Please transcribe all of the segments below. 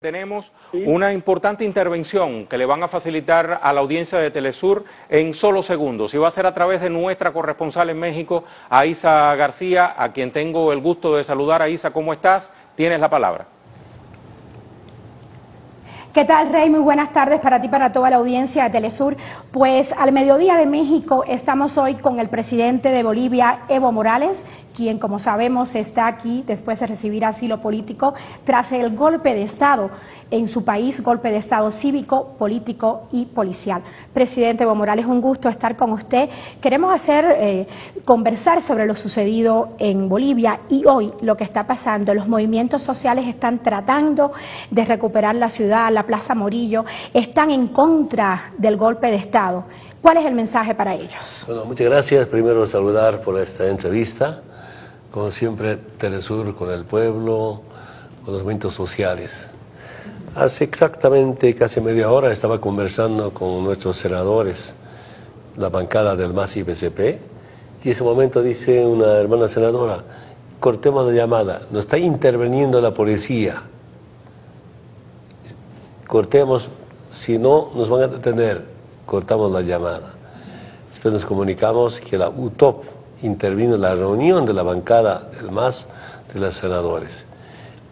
Tenemos una importante intervención que le van a facilitar a la audiencia de Telesur en solo segundos y va a ser a través de nuestra corresponsal en México, Aisa García, a quien tengo el gusto de saludar. Aisa, ¿cómo estás? Tienes la palabra. ¿Qué tal, Rey? Muy buenas tardes para ti, para toda la audiencia de Telesur. Pues al mediodía de México estamos hoy con el presidente de Bolivia, Evo Morales, quien, como sabemos, está aquí después de recibir asilo político tras el golpe de Estado en su país, golpe de Estado cívico, político y policial. Presidente Evo Morales, un gusto estar con usted. Queremos hacer, eh, conversar sobre lo sucedido en Bolivia y hoy lo que está pasando. Los movimientos sociales están tratando de recuperar la ciudad, la Plaza Morillo, están en contra del golpe de Estado. ¿Cuál es el mensaje para ellos? Bueno, muchas gracias. Primero saludar por esta entrevista como siempre, Telesur con el pueblo, con los movimientos sociales. Hace exactamente casi media hora estaba conversando con nuestros senadores, la bancada del MAS y PCP, y en ese momento dice una hermana senadora, cortemos la llamada, nos está interviniendo la policía, cortemos, si no nos van a detener, cortamos la llamada. Después nos comunicamos que la UTOP, intervino la reunión de la bancada del MAS de los senadores.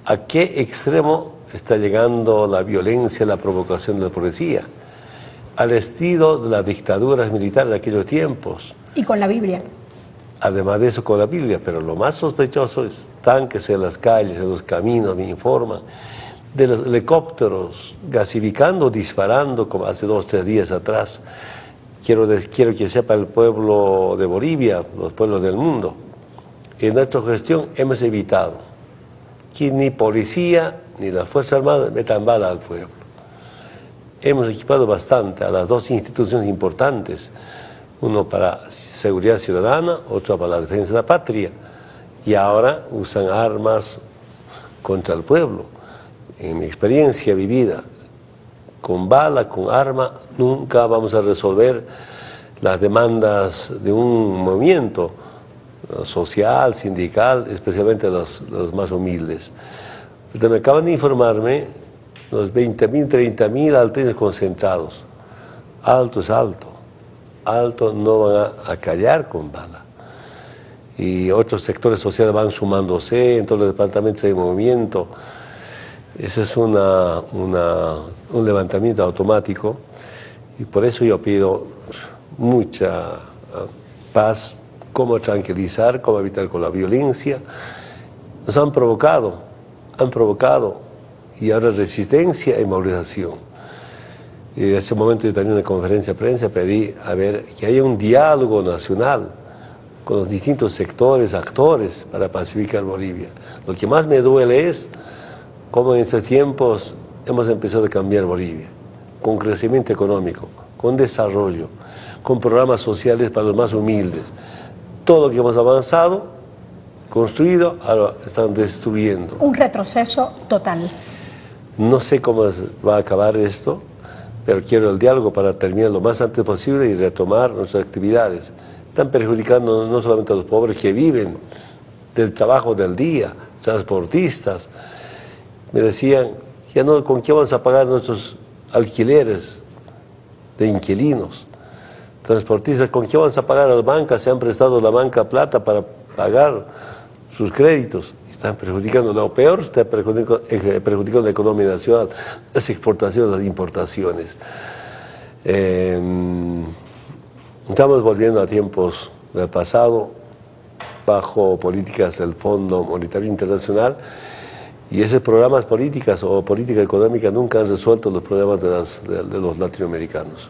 ¿A qué extremo está llegando la violencia, la provocación de la policía? Al estilo de las dictaduras militares de aquellos tiempos. Y con la Biblia. Además de eso, con la Biblia. Pero lo más sospechoso es tanques en las calles, en los caminos, me informan, de los helicópteros gasificando, disparando, como hace dos o tres días atrás quiero, quiero que sepa el pueblo de Bolivia, los pueblos del mundo, en nuestra gestión hemos evitado que ni policía ni la Fuerza Armada metan bala al pueblo. Hemos equipado bastante a las dos instituciones importantes, uno para seguridad ciudadana, otro para la defensa de la patria, y ahora usan armas contra el pueblo. En mi experiencia vivida, con bala, con arma, nunca vamos a resolver las demandas de un movimiento social, sindical, especialmente los, los más humildes. Me acaban de informarme los 20.000, 30.000 altos concentrados. Alto es alto. Alto no van a, callar con bala. Y otros sectores sociales van sumándose, en todos los departamentos de movimiento. Ese es una, un levantamiento automático y por eso yo pido mucha ah, paz, cómo tranquilizar, cómo evitar con la violencia. Nos han provocado, han provocado y ahora resistencia y movilización. En ese momento yo tenía una conferencia de prensa, pedí a ver que haya un diálogo nacional con los distintos sectores, actores para pacificar Bolivia. Lo que más me duele es cómo en estos tiempos hemos empezado a cambiar Bolivia, con crecimiento económico, con desarrollo, con programas sociales para los más humildes. Todo lo que hemos avanzado, construido, ahora están destruyendo. Un retroceso total. No sé cómo va a acabar esto, pero quiero el diálogo para terminar lo más antes posible y retomar nuestras actividades. Están perjudicando no solamente a los pobres que viven del trabajo del día, transportistas, me decían, ya no, ¿con qué vamos a pagar nuestros alquileres de inquilinos? Transportistas, ¿con qué vamos a pagar a las bancas? Se han prestado la banca plata para pagar sus créditos. Están perjudicando, lo peor, está perjudicando, eh, perjudicando la economía nacional, las exportaciones, las importaciones. Em, estamos volviendo a tiempos del pasado, bajo políticas del Fondo Monetario Internacional, y esos programas políticas o política económica nunca han resuelto los problemas de, de, los latinoamericanos.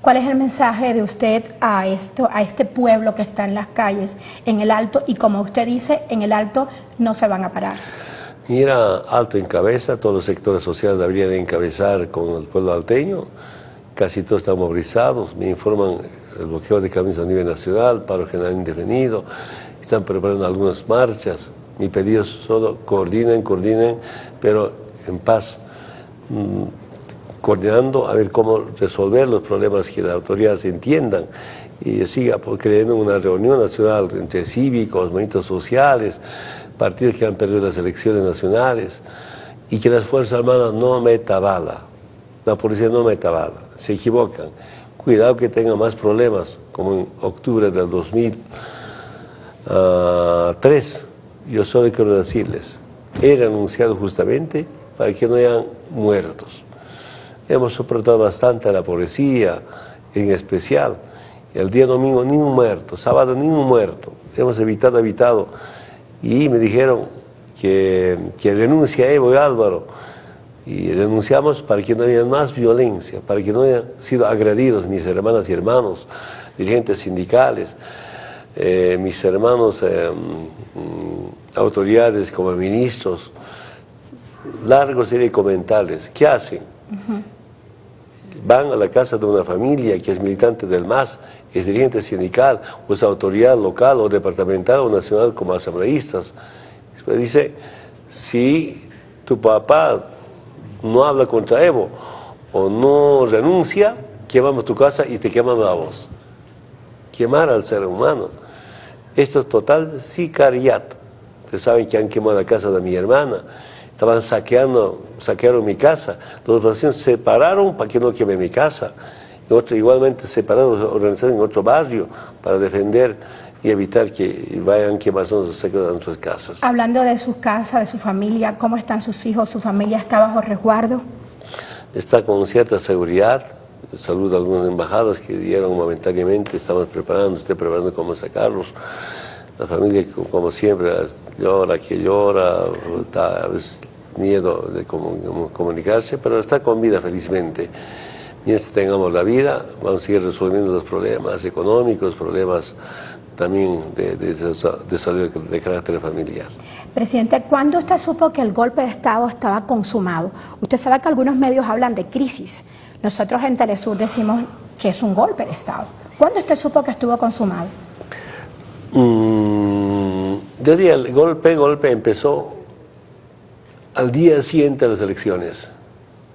¿Cuál es el mensaje de usted a, esto, a este pueblo que está en las calles, en el Alto? Y como usted dice, en el Alto no se van a parar. Mira, Alto en cabeza, todos los sectores sociales deberían encabezar con el pueblo alteño. Casi todos están movilizados. Me informan el bloqueo de caminos a nivel nacional, paro general indefinido. Están preparando algunas marchas mi pedido es solo coordinen, coordinen, pero en paz, mm, coordinando a ver cómo resolver los problemas que las autoridades entiendan y siga creando una reunión nacional entre cívicos, movimientos sociales, partidos que han perdido las elecciones nacionales, y que las Fuerzas Armadas no meta bala, la policía no meta bala, se equivocan. Cuidado que tengan más problemas, como en octubre del 2003. Yo solo quiero decirles, he renunciado justamente para que no hayan muertos. Hemos soportado bastante a la policía, en especial. El día domingo ni un muerto, sábado ni un muerto. Hemos evitado, evitado. Y me dijeron que, que renuncia Evo y Álvaro. Y renunciamos para que no haya más violencia, para que no hayan sido agredidos mis hermanas y hermanos, dirigentes sindicales, eh, mis hermanos eh, mm, autoridades como ministros, largos serie de comentarios. ¿Qué hacen? Van a la casa de una familia que es militante del MAS, es dirigente sindical, o es autoridad local o departamental o nacional como asambleístas. Después dice, si tu papá no habla contra Evo o no renuncia, quemamos tu casa y te quemamos a vos. Quemar al ser humano. Esto es total sicariato. Ustedes saben que han quemado la casa de mi hermana estaban saqueando, saquearon mi casa. Los vecinos se separaron para que no queme mi casa. otro, igualmente separaron, organizaron en otro barrio para defender y evitar que vayan quemazones de en sus casas. Hablando de sus casas, de su familia, ¿cómo están sus hijos? ¿Su familia está bajo resguardo? Está con cierta seguridad. Saludo a algunas embajadas que dieron momentáneamente, estamos preparando, estoy preparando cómo sacarlos la familia, como siempre, llora, que llora, está miedo de comunicarse, pero está con vida felizmente. Mientras tengamos la vida, vamos a seguir resolviendo los problemas económicos, problemas también de, de, salud de carácter familiar. Presidente, ¿cuándo usted supo que el golpe de Estado estaba consumado? Usted sabe que algunos medios hablan de crisis. Nosotros en Telesur decimos que es un golpe de Estado. ¿Cuándo usted supo que estuvo consumado? Mm, yo diría, el golpe, golpe empezó al día siguiente de las elecciones.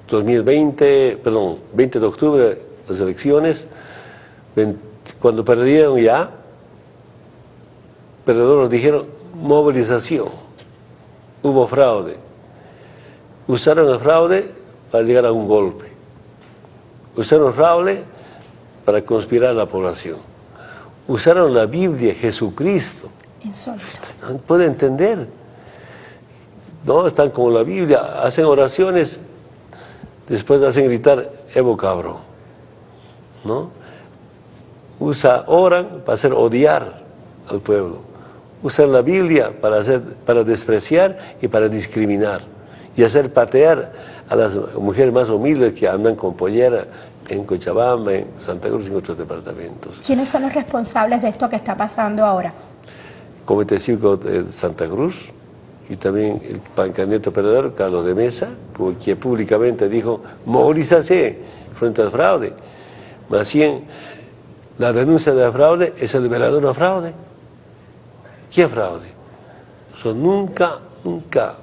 2020, perdón, 20 de octubre, las elecciones, cuando perdieron ya, perdedores dijeron movilización, hubo fraude. Usaron el fraude para llegar a un golpe. Usaron fraude para conspirar a la población usaron la Biblia, Jesucristo. No puede entender. No, están como la Biblia, hacen oraciones, después hacen gritar Evo cabrón. ¿No? Usa, oran para hacer odiar al pueblo. Usan la Biblia para, hacer, para despreciar y para discriminar. Y hacer patear a las mujeres más humildes que andan con pollera en Cochabamba, en Santa Cruz y en otros departamentos. ¿Quiénes son los responsables de esto que está pasando ahora? Comité Cívico de Santa Cruz y también el candidato perdedor, Carlos de Mesa, que públicamente dijo, movilízase frente al fraude. Más bien, la denuncia de fraude es el verdadero fraude. ¿Qué fraude? Eso nunca, nunca.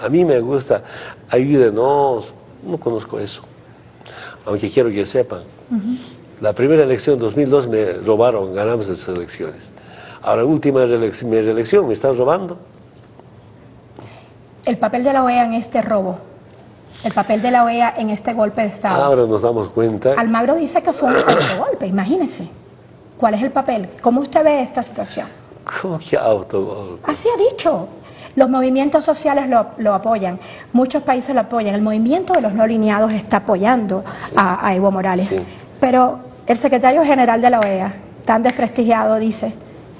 A mí me gusta, ayúdenos, no conozco eso aunque quiero que sepan. La primera elección, 2002, me robaron, ganamos esas elecciones. Ahora, última reelección, mi reelección, me están robando. El papel de la OEA en este robo, el papel de la OEA en este golpe de Estado. Ahora nos damos cuenta. Almagro dice que fue un autogolpe, imagínese. ¿Cuál es el papel? ¿Cómo usted ve esta situación? ¿Cómo que autogolpe? Así ha dicho. Los movimientos sociales lo, apoyan, muchos países lo apoyan, el movimiento de los no alineados está apoyando a, Evo Morales. Pero el secretario general de la OEA, tan desprestigiado, dice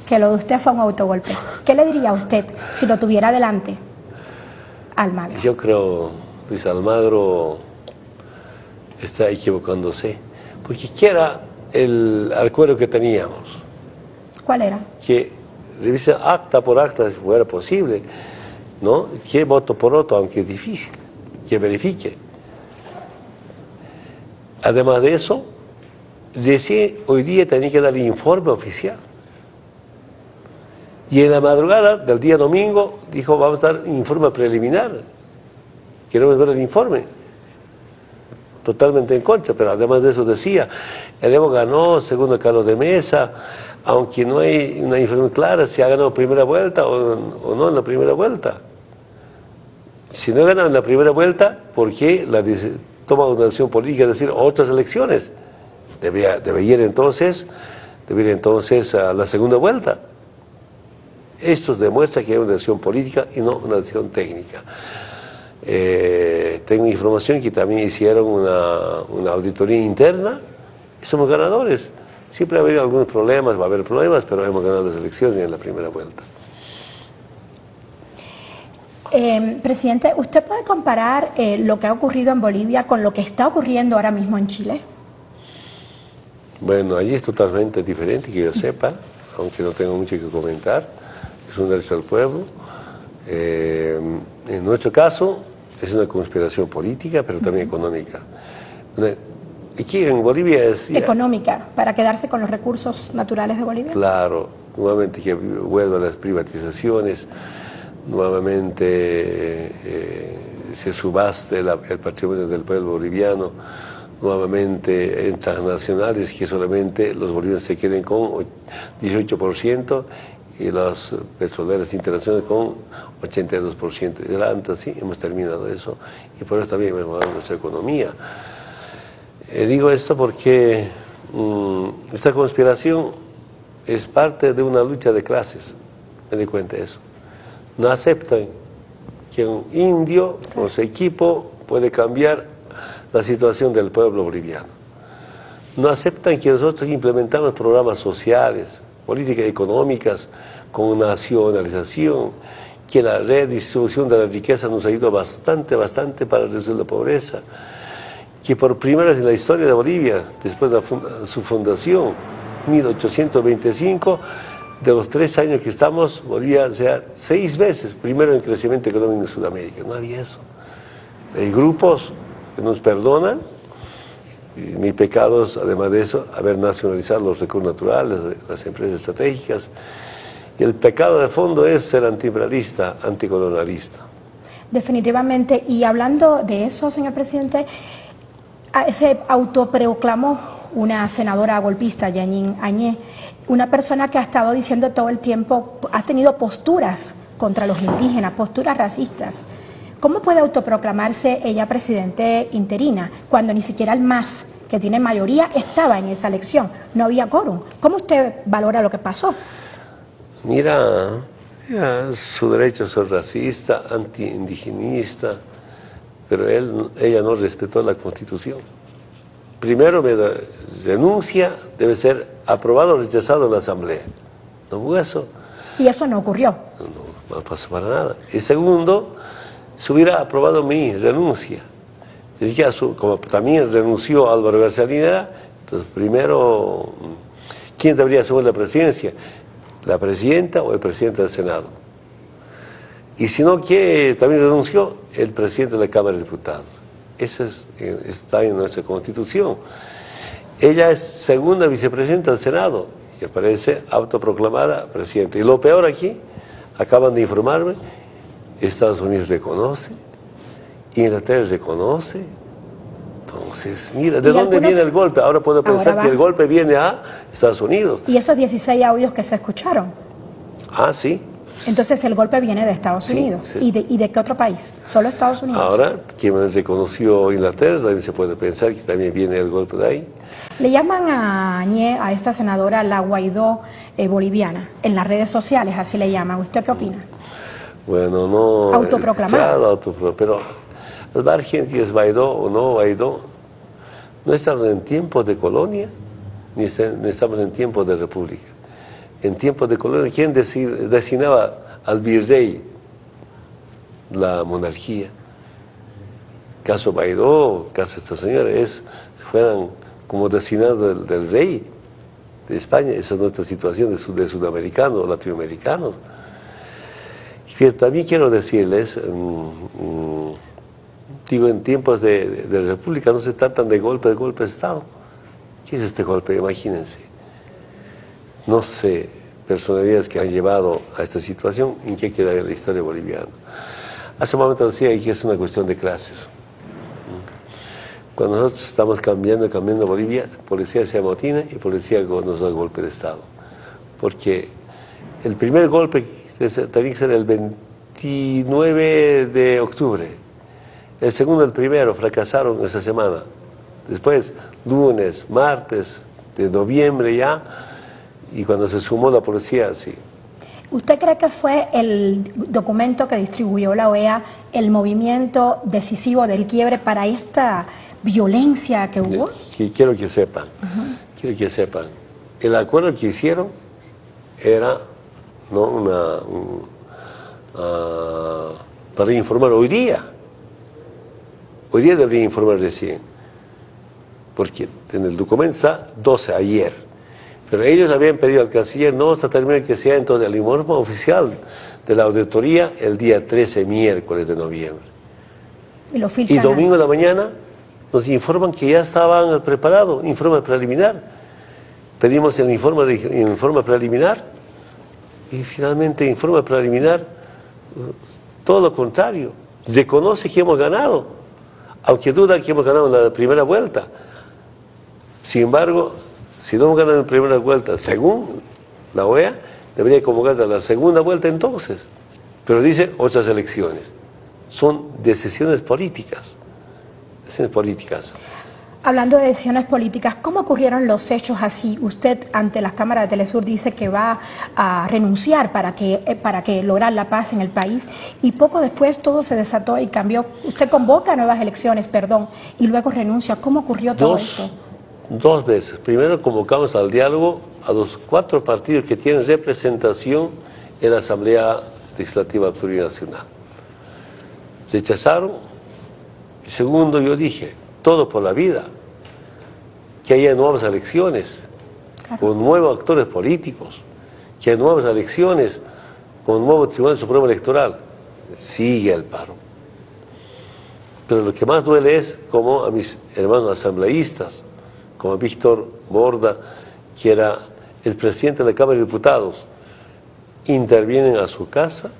que lo de usted fue un autogolpe. ¿Qué le diría a usted si lo tuviera delante? Almagro. Yo creo, Luis Almagro está equivocándose, porque ¿qué era el acuerdo que teníamos? ¿Cuál era? Que revisa acta por acta si fuera posible, ¿no? Que voto por otro, aunque es difícil, que verifique. Además de eso, recién hoy día tenía que dar el informe oficial. Y en la madrugada del día domingo dijo, vamos a dar informe preliminar. Queremos ver el informe. Totalmente en contra, pero además de eso decía, el Evo ganó, segundo Carlos de Mesa, aunque no hay una información clara si ha ganado primera vuelta o, no en la primera vuelta. Si no ganan la primera vuelta, ¿por qué la toma una decisión política, es decir, otras elecciones? Debe, debe ir entonces, debe ir entonces a la segunda vuelta. Esto demuestra que hay una decisión política y no una decisión técnica. Eh, tengo información que también hicieron una, una auditoría interna y somos ganadores. Siempre ha habido algunos problemas, va a haber problemas, pero hemos ganado las elecciones en la primera vuelta. Eh, presidente, ¿usted puede comparar eh, lo que ha ocurrido en Bolivia con lo que está ocurriendo ahora mismo en Chile? Bueno, allí es totalmente diferente, que yo sepa, aunque no tengo mucho que comentar. Es un derecho al pueblo. Eh, en nuestro caso, es una conspiración política, pero también económica. Aquí en Bolivia es... Económica, para quedarse con los recursos naturales de Bolivia. Claro, nuevamente que vuelvan las privatizaciones, nuevamente eh, se subaste el patrimonio del pueblo boliviano, nuevamente en transnacionales que solamente los bolivianos se queden con 18% y las petroleras internacionales con 82%. Adelante, sí, hemos terminado eso y por eso también hemos mejorado nuestra economía. Eh, digo esto porque mm, esta conspiración es parte de una lucha de clases, me di cuenta de eso. No aceptan que un indio con su equipo puede cambiar la situación del pueblo boliviano. No aceptan que nosotros implementamos programas sociales, políticas económicas con nacionalización, que la redistribución de la riqueza nos ayuda bastante, bastante para reducir la pobreza que por primera vez en la historia de Bolivia, después de su fundación, 1825, de los tres años que estamos, Bolivia sea seis veces primero en crecimiento económico en Sudamérica. No había eso. Hay grupos que nos perdonan, y mi pecado es, además de eso, haber nacionalizado los recursos naturales, las empresas estratégicas. Y el pecado de fondo es ser antiimperialista, anticolonialista. Definitivamente. Y hablando de eso, señor presidente, se autoproclamó una senadora golpista, Yanin Añé, una persona que ha estado diciendo todo el tiempo, ha tenido posturas contra los indígenas, posturas racistas. ¿Cómo puede autoproclamarse ella presidente interina cuando ni siquiera el MAS, que tiene mayoría, estaba en esa elección? No había quórum. ¿Cómo usted valora lo que pasó? Mira, su derecho a ser racista, anti-indigenista, pero él, ella no respetó la Constitución. Primero, me renuncia, debe ser aprobado o rechazado en la Asamblea. No hubo eso. ¿Y eso no ocurrió? No, no pasó para nada. Y segundo, se hubiera aprobado mi renuncia. como también renunció Álvaro García Linera, entonces primero, ¿quién debería asumir la presidencia? ¿La presidenta o el presidente del Senado? Y si no quiere, también renunció el presidente de la Cámara de Diputados. Eso eh, está en nuestra Constitución. Ella es segunda vicepresidenta del Senado y aparece autoproclamada presidenta. Y lo peor aquí, acaban de informarme, Estados Unidos reconoce, Inglaterra reconoce. Entonces, mira, ¿de dónde viene el golpe? Ahora puedo pensar que el golpe viene a Estados Unidos. ¿Y esos 16 audios que se escucharon? Ah, sí. Entonces el golpe viene de Estados Unidos. ¿Y, de, ¿Y, de, qué otro país? ¿Solo Estados Unidos? Ahora, quien reconoció Inglaterra, también se puede pensar que también viene el golpe de ahí. Le llaman a a esta senadora, la Guaidó eh, boliviana, en las redes sociales, así le llaman. ¿Usted qué opina? Bueno, no... Autoproclamado. pero al margen que es Guaidó o no Guaidó, no estamos en tiempos de colonia, ni estamos en tiempos de república en tiempos de colonia, ¿quién designaba al virrey la monarquía? Caso Baidó, caso esta señora, es, fueran como designados del, rey de España, esa es nuestra situación de, sudamericanos, latinoamericanos. También quiero decirles, mm, mm, digo, en tiempos de, de, república no se tratan de golpe, de golpe de Estado. ¿Qué es este golpe? Imagínense no sé, personalidades que han llevado a esta situación, ¿en qué queda la historia boliviana? Hace un momento decía que es una cuestión de clases. Cuando nosotros estamos cambiando, cambiando Bolivia, policía se amotina y policía nos da golpe de Estado. Porque el primer golpe que el 27 29 de octubre. El segundo y el primero fracasaron esa semana. Después, lunes, martes de noviembre ya, y cuando se sumó la policía, sí. ¿Usted cree que fue el documento que distribuyó la OEA el movimiento decisivo del quiebre para esta violencia que hubo? quiero que sepan, quiero que sepan, el acuerdo que hicieron era ¿no? una, ah, para informar hoy día. Hoy día debería informar recién, porque en el documento está 12 ayer. Pero ellos habían pedido al canciller, no, hasta terminar que sea entonces el informe oficial de la auditoría el día 13, miércoles de noviembre. Y, domingo de la mañana nos informan que ya estaban preparados, informe preliminar. Pedimos el informe, de, informe preliminar y finalmente informe preliminar, todo lo contrario, reconoce que hemos ganado, aunque duda que hemos ganado en la primera vuelta. Sin embargo, si no hemos ganado en la primera vuelta, según la OEA, debería convocar la segunda vuelta entonces. Pero dice otras elecciones. Son decisiones políticas. Decisiones políticas. Hablando de decisiones políticas, ¿cómo ocurrieron los hechos así? Usted ante las cámaras de Telesur dice que va a renunciar para que, eh, para que lograr la paz en el país y poco después todo se desató y cambió. Usted convoca nuevas elecciones, perdón, y luego renuncia. ¿Cómo ocurrió todo esto? Dos veces. Primero convocamos al diálogo a los cuatro partidos que tienen representación en la Asamblea Legislativa Plurinacional. Rechazaron. Y segundo, yo dije, todo por la vida, que haya nuevas elecciones con nuevos actores políticos, que haya nuevas elecciones con un nuevo Tribunal Supremo Electoral. Sigue el paro. Pero lo que más duele es como a mis hermanos asambleístas, como Víctor Borda, que era el presidente de la Cámara de Diputados, intervienen a su casa,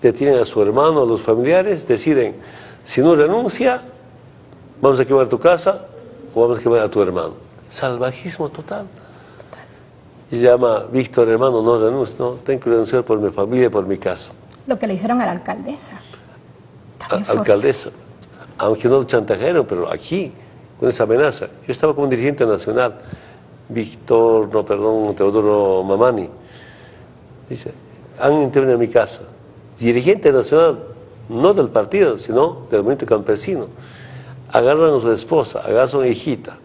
detienen a su hermano, a los familiares, deciden, si no renuncia, vamos a quemar tu casa o vamos a quemar a tu hermano. Salvajismo total. Y llama, Víctor, hermano, no renuncio, no, tengo que renunciar por mi familia, por mi casa. Lo que le hicieron a la alcaldesa. alcaldesa, aunque no chantajearon, pero aquí con esa amenaza. Yo estaba como dirigente nacional, Víctor, no, perdón, Teodoro Mamani. Dice, han intervenido en mi casa. Dirigente nacional, no del partido, sino del movimiento campesino. Agarran a su esposa, agarran a su hijita.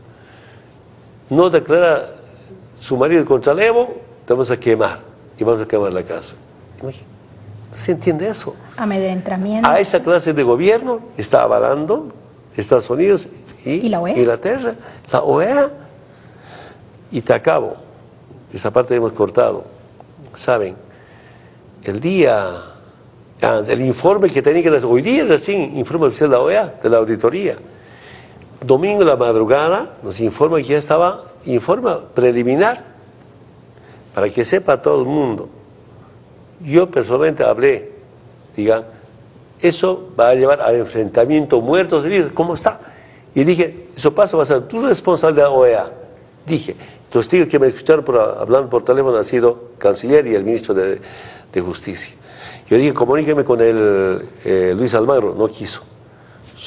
No declara su marido contra el Evo, te vamos a quemar. Y vamos a quemar la casa. ¿Se entiende eso? Amedrentamiento. A esa clase de gobierno está avalando Estados Unidos ¿Y? la OEA? Inglaterra, la OEA. Y te acabo, esa parte hemos cortado. Saben, el día, ah, el informe que tenía que dar, hoy día recién informe oficial de la OEA, de la auditoría. Domingo de la madrugada nos informa que ya estaba, informa preliminar, para que sepa todo el mundo. Yo personalmente hablé, diga, eso va a llevar al enfrentamiento muertos heridos, ¿cómo está? Y dije, eso pasa, va a ser tu responsabilidad OEA. Dije, testigos que me escucharon por, hablando por teléfono han sido canciller y el ministro de, Justicia. Yo dije, comuníqueme con el eh, Luis Almagro, no quiso.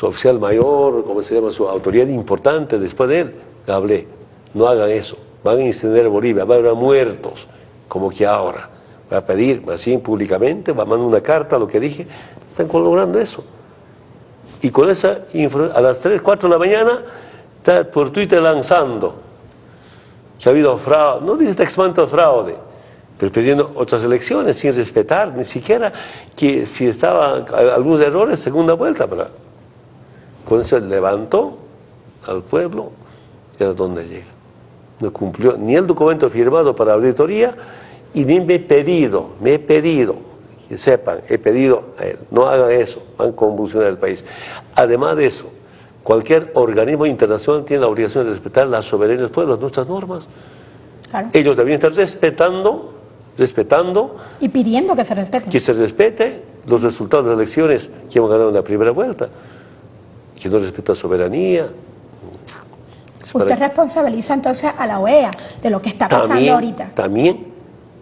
Su oficial mayor, como se llama, su autoridad importante después de él, hablé, no hagan eso, van a incendiar Bolivia, va a haber muertos, como que ahora. Va a pedir así públicamente, va a mandar una carta, lo que dije, están colaborando eso. Y con esa a las 3, 4 de la mañana está por Twitter lanzando que ha habido fraude, no dice textualmente fraude, pero pidiendo otras elecciones sin respetar ni siquiera que si estaban algunos errores, segunda vuelta. Pero eso levantó al pueblo y a dónde llega. No cumplió ni el documento firmado para auditoría y ni me he pedido, me he pedido que sepan, he pedido a él, no hagan eso, van a convulsionar el país. Además de eso, cualquier organismo internacional tiene la obligación de respetar la soberanía del pueblo, nuestras normas. Ellos deberían estar respetando, respetando. Y pidiendo que se respete. Que se respete los resultados de las elecciones que hemos ganado en la primera vuelta. Que no respeta soberanía. Usted responsabiliza entonces a la OEA de lo que está pasando ahorita. También.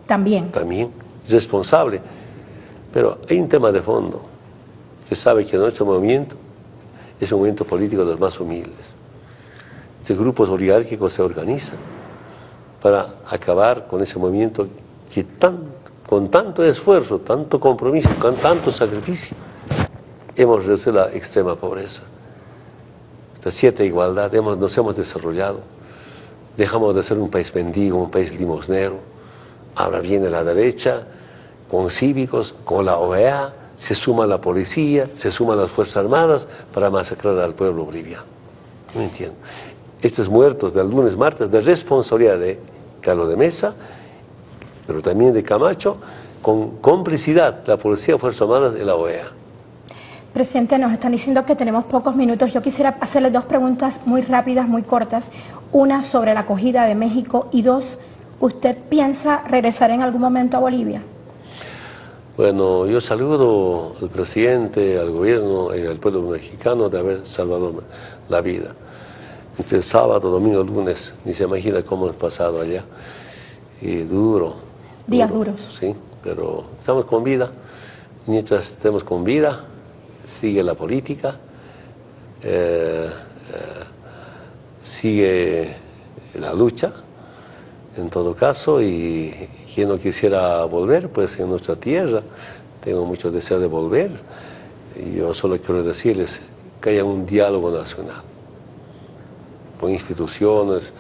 También. También. Responsable. Pero hay un tema de fondo. Se sabe que nuestro movimiento es un movimiento político de los más humildes. Estos grupos oligárquicos se organizan para acabar con ese movimiento que tan, con tanto esfuerzo, tanto compromiso, con tanto sacrificio, hemos reducido la extrema pobreza. Esta siete igualdad hemos, nos hemos desarrollado. Dejamos de ser un país mendigo, un país limosnero. Ahora viene la derecha con cívicos, con la OEA, se suma la policía, se suman las Fuerzas Armadas para masacrar al pueblo boliviano. No entiendo. Estos muertos del lunes, martes, de responsabilidad de Carlos de Mesa, pero también de Camacho, con complicidad la policía, Fuerzas Armadas y la OEA. Presidente, nos están diciendo que tenemos pocos minutos. Yo quisiera hacerle dos preguntas muy rápidas, muy cortas. Una sobre la acogida de México y dos, ¿usted piensa regresar en algún momento a Bolivia? Bueno, yo saludo al presidente, al gobierno y al pueblo mexicano de haber salvado la vida. Entre sábado, domingo, lunes, ni se imagina cómo hemos pasado allá. Y duro. Días duros. Sí, pero estamos con vida. Mientras estemos con vida, sigue la política, eh, eh, sigue la lucha, en todo caso, y quien no quisiera volver, pues en nuestra tierra, tengo mucho deseo de volver, y yo solo quiero decirles que haya un diálogo nacional, con instituciones,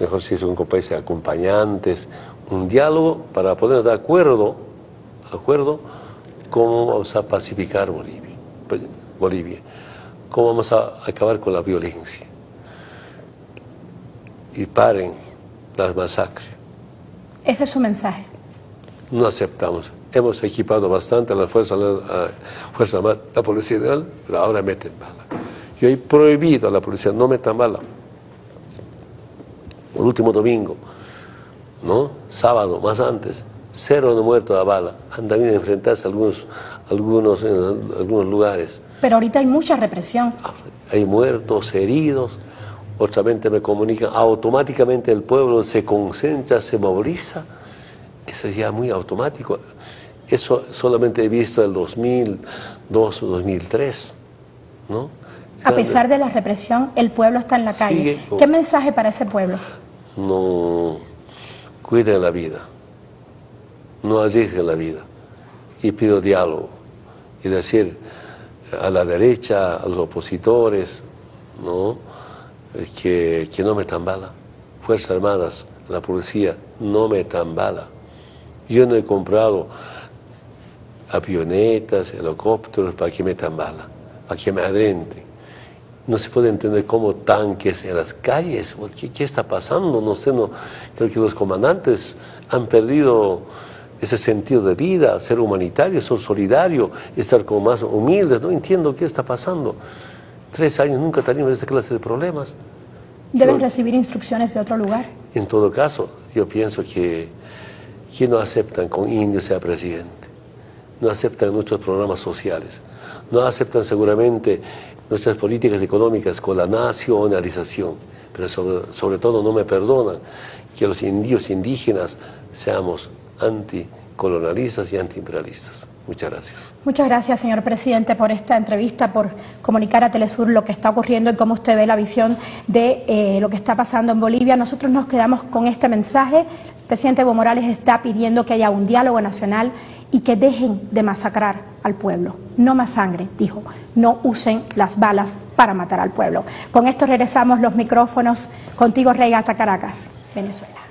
mejor si es un país acompañantes, un diálogo para poder de acuerdo, acuerdo cómo vamos a pacificar Bolivia. Bolivia. ¿Cómo vamos a acabar con la violencia? Y paren las masacres. Ese es su mensaje. No aceptamos. Hemos equipado bastante a la Fuerza, a, fuerza la Policía Federal, pero ahora meten bala. Yo he prohibido a la policía no metan bala. El último domingo, ¿no? Sábado, más antes, cero de muertos a bala. Han también enfrentarse a algunos, algunos, en algunos lugares. Pero ahorita hay mucha represión. Hay muertos, heridos. Otra vez me comunican, automáticamente el pueblo se concentra, se moviliza. Eso es ya muy automático. Eso solamente he visto el 2002 o 2003, ¿no? A pesar de la represión, el pueblo está en la calle. ¿Qué mensaje para ese pueblo? No cuide la vida no arriesgue la vida. Y pido diálogo. Y decir a la derecha, a los opositores, ¿no? que, que no metan bala. Fuerzas Armadas, la policía, no metan bala. Yo no he comprado avionetas, helicópteros para que metan bala, para que me adrenten. No se puede entender cómo tanques en las calles. ¿Qué, qué está pasando? No sé, no, creo que los comandantes han perdido ese sentido de vida, ser humanitario, ser solidario, estar como más humildes. No entiendo qué está pasando. Tres años nunca tenemos esta clase de problemas. Deben recibir instrucciones de otro lugar. En todo caso, yo pienso que, que no aceptan con Indio sea presidente, no aceptan nuestros programas sociales, no aceptan seguramente nuestras políticas económicas con la nacionalización, pero sobre, sobre todo no me perdonan que los indios indígenas seamos anticolonialistas y antiimperialistas. Muchas gracias. Muchas gracias, señor presidente, por esta entrevista, por comunicar a Telesur lo que está ocurriendo y cómo usted ve la visión de eh, lo que está pasando en Bolivia. Nosotros nos quedamos con este mensaje. El presidente Evo Morales está pidiendo que haya un diálogo nacional y que dejen de masacrar al pueblo. No más sangre, dijo. No usen las balas para matar al pueblo. Con esto regresamos los micrófonos contigo, Rey, hasta Caracas, Venezuela.